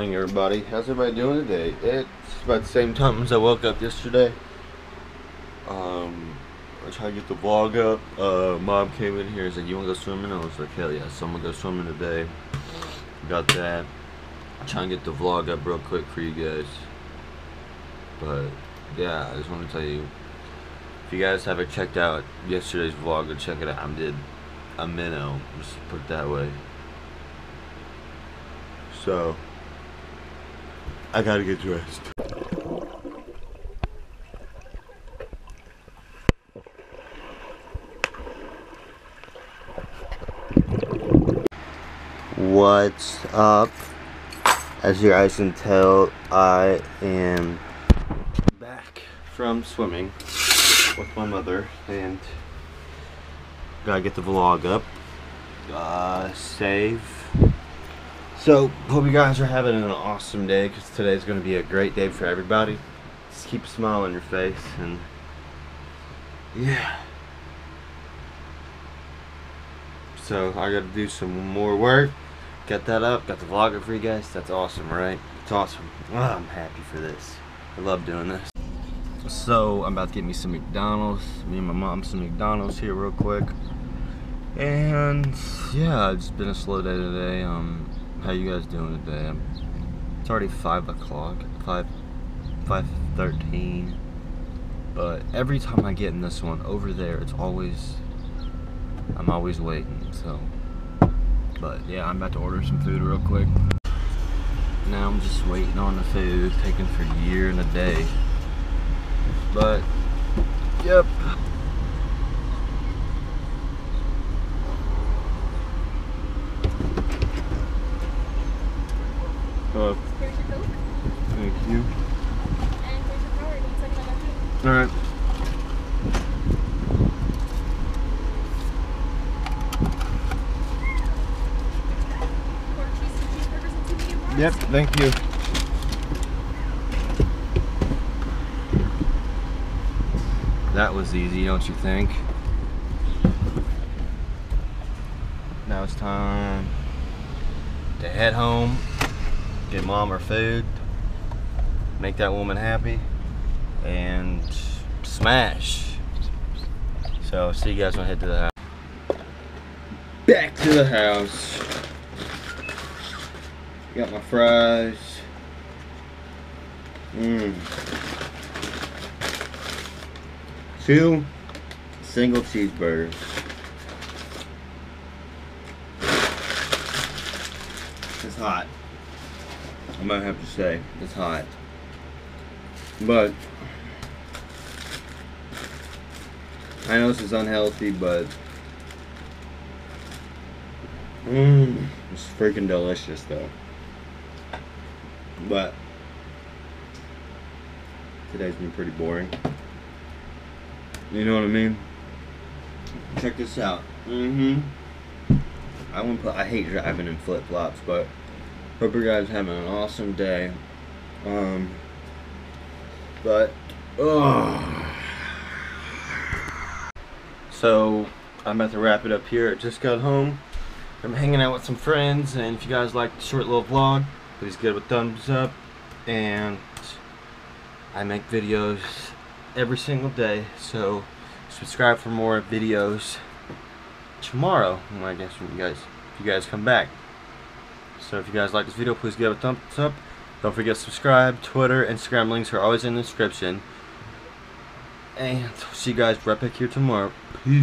everybody? How's everybody doing today? It's about the same time as I woke up yesterday. Um, I tried to get the vlog up. Uh, mom came in here and said, "You want to go swimming?" I was like, "Hell yeah!" So I'm gonna go swimming today. Got that. Trying to get the vlog up real quick for you guys. But yeah, I just want to tell you, if you guys haven't checked out yesterday's vlog, go check it out. I did a minnow. Just put it that way. So, I gotta get dressed. What's up? As you guys can tell, I am back from swimming with my mother and gotta get the vlog up. Uh, save. So, hope you guys are having an awesome day because today's going to be a great day for everybody. Just keep a smile on your face and yeah. So, I got to do some more work. Get that up. Got the vlog up for you guys. That's awesome, right? It's awesome. Oh, I'm happy for this. I love doing this. So, I'm about to get me some McDonald's. Me and my mom some McDonald's here real quick. And yeah, it's been a slow day today. Um, how you guys doing today? It's already five o'clock, five, five thirteen. But every time I get in this one over there, it's always, I'm always waiting. So, but yeah, I'm about to order some food real quick. Now I'm just waiting on the food, taking for a year and a day. But, yep. Uh, Here's your Coke, thank you. and here's your card. One second, I got you. All right. Quarter cheese, two cheeseburgers, and two medium fries. Yep, thank you. That was easy, don't you think? Now it's time to head home, get mom her food, make that woman happy, and smash. So, see you guys when I head to the house. Back to the house. Got my fries. Mmm. Two single cheeseburgers. It's hot. I might have to say, it's hot. But I know this is unhealthy, but mmm, it's freaking delicious though. But today's been pretty boring. You know what I mean? Check this out. Mm-hmm. I won't put I hate driving in flip flops, but hope you guys having an awesome day. Um but oh so I'm about to wrap it up here. I just got home. I'm hanging out with some friends, and if you guys like the short little vlog, please give it a thumbs up. And I make videos every single day, so subscribe for more videos tomorrow. When I guess when you guys, if you guys come back. So if you guys like this video, please give it a thumbs up. Don't forget to subscribe. Twitter, Instagram links are always in the description. And see you guys right back here tomorrow. Peace.